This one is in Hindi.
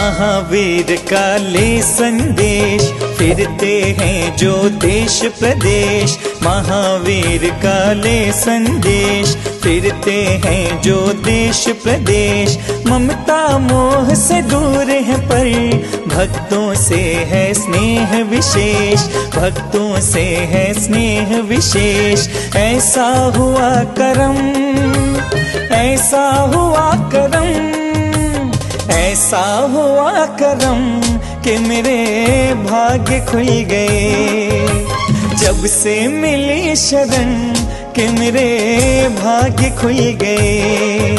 महावीर का ले संदेश। फिरते हैं जो देश प्रदेश। महावीर का ले संदेश। फिरते हैं जो देश प्रदेश। ममता मोह से दूर है पर। भक्तों से है स्नेह विशेष। भक्तों से है स्नेह विशेष। ऐसा हुआ करम। ऐसा हुआ करम। ऐसा हुआ करम के मेरे भाग्य खुल गए। जब से मिली शरण के मेरे भाग्य खुल गए।